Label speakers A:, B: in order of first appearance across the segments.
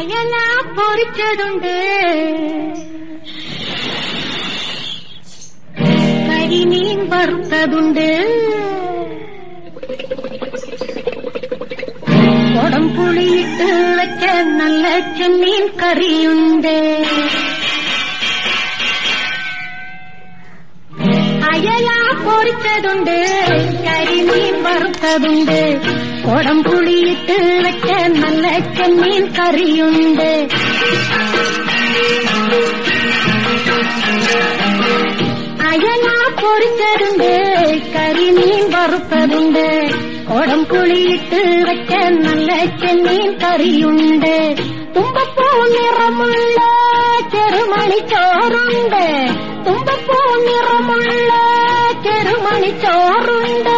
A: അയല പൊറിച്ചതുണ്ട്. കരിമീൻ വറുത്തതുണ്ട്. കുടം വെച്ച നല്ല ചെമ്മീൻ കറിയുണ്ട്. അയല പൊറിച്ചതുണ്ട്. കരിമീൻ വറുത്തതുണ്ട്. കുടം പുളിയിട്ട് വെച്ച നല്ല ചെമ്മീൻ കറിയുണ്ട് അയല പൊറിച്ചതുണ്ട് കരിമീൻ വറുത്തതുണ്ട് കുടം പുളിയിട്ട് വെച്ച നല്ല ചെമ്മീൻ കറിയുണ്ട് തുമ്പപ്പൂ നിറമുള്ള ചെറുമണി ചോറുണ്ട് തുമ്പപ്പൂ നിറമുള്ള ചെറുമണി ചോറുണ്ട്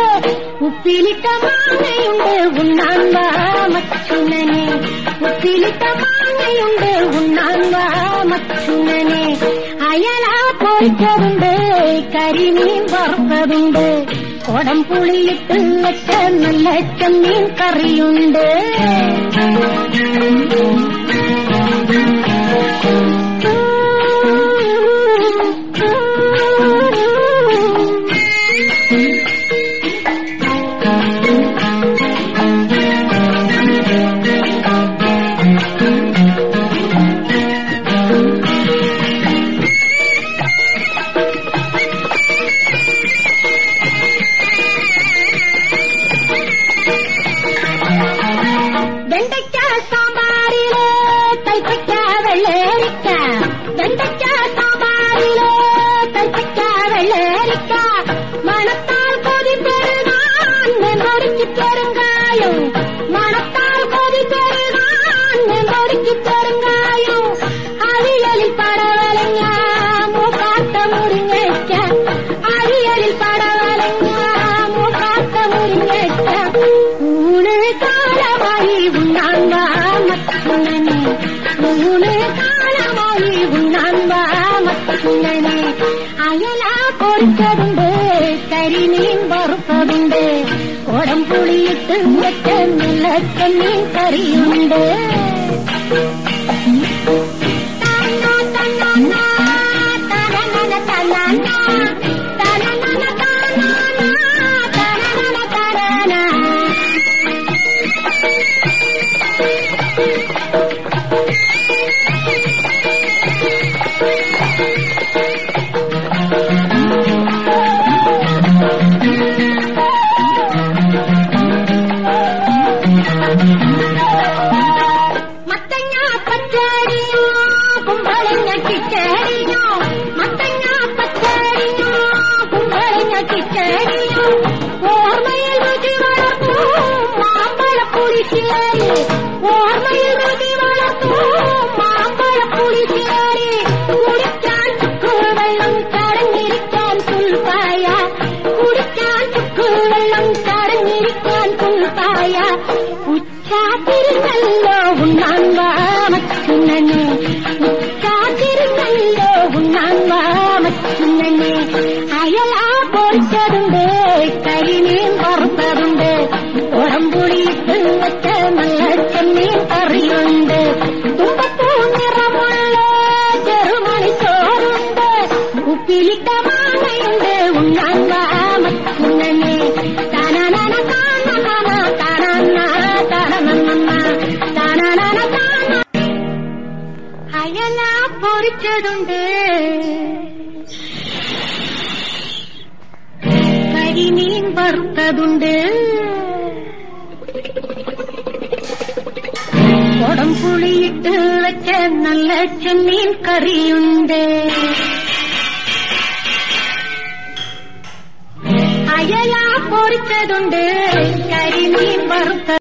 A: ഉപ്പിലിട്ട മാങ്ങയുണ്ട് ഉണ്ണാൻ വാ മച്ചുനനെ ഉപ്പിലിട്ട മാങ്ങയുണ്ട് ഉണ്ണാൻ വാ മച്ചുനനെ അയല പൊരിച്ചതുണ്ട് കരിമീൻ വറുത്തതുണ്ട്. കൊടം പുളിയിട്ട് വെച്ച നല്ല ചെമ്മീൻ കറിയുണ്ട്. பொடித்ததுண்டு கறி மீன் வறுப்பதுண்டு உடம்புளியிட்டு வச்ச நல்ல மீன் கறியுண்டு. കടഞ്ഞിരിക്കാൻ പുൽപ്പായ കുടിക്കാൻ ചുക്കുവെള്ളം കടഞ്ഞിരിക്കാൻ പുൽപ്പായ ഉച്ചാതിരുന്നല്ലോ ഉണ്ണാൻ വാ മച്ചുനനെ ഉച്ചാതിരുന്നല്ലോ ഉണ്ണാൻ വാ അയലാ പൊറിച്ചതുണ്ട് കരിമീൻ അയല പൊറിച്ചതുണ്ട് കരിമീൻ വറുത്തതുണ്ട് കുടം പുളിയിട്ട് വെച്ച നല്ല ചെമ്മീൻ കറിയുണ്ട്